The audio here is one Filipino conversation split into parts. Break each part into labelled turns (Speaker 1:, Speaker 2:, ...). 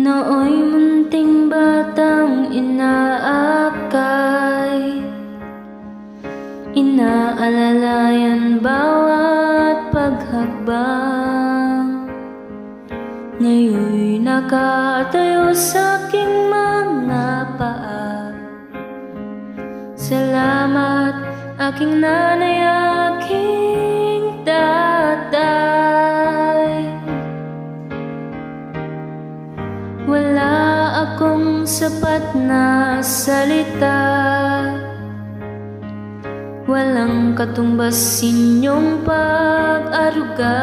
Speaker 1: Nooy munting batang inaakay. Inaalalayan bawat paghakbang. Ngayon'y nakatayo sa aking mga paa. Salamat aking nanay, aking tatay Wala akong sapat na salita. Walang katumbas inyong pag-aruga.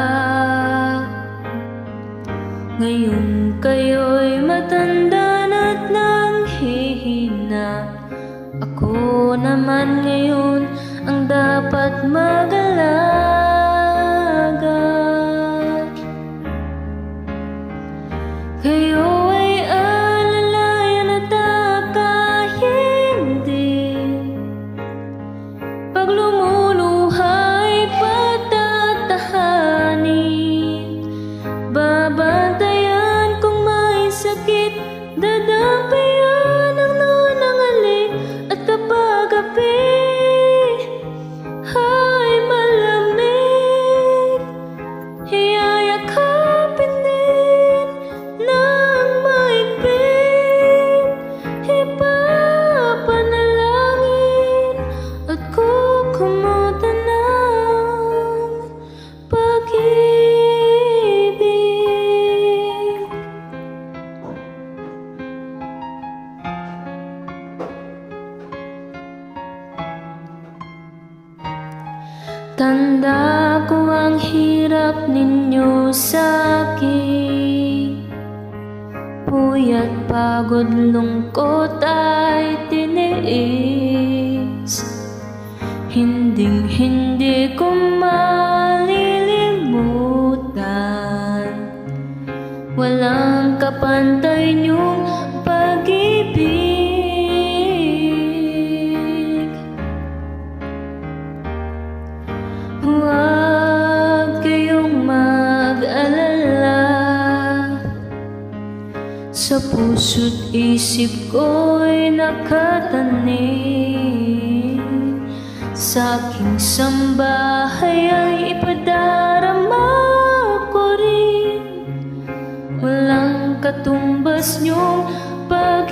Speaker 1: Ngayon kayo'y matanda na't nanghihina. Ako naman ngayon ang dapat mag-alaga. Kayo the Tanda ko ang hirap ninyo sa akin. Puyat, pagod, lungkot ay tiniis. Hinding hindi ko malilimutan. Walang kapantay Sa puso't isip ko'y nakatanim. Sa aking sambahay ay ipadarama ko rin. Walang katumbas niyong pag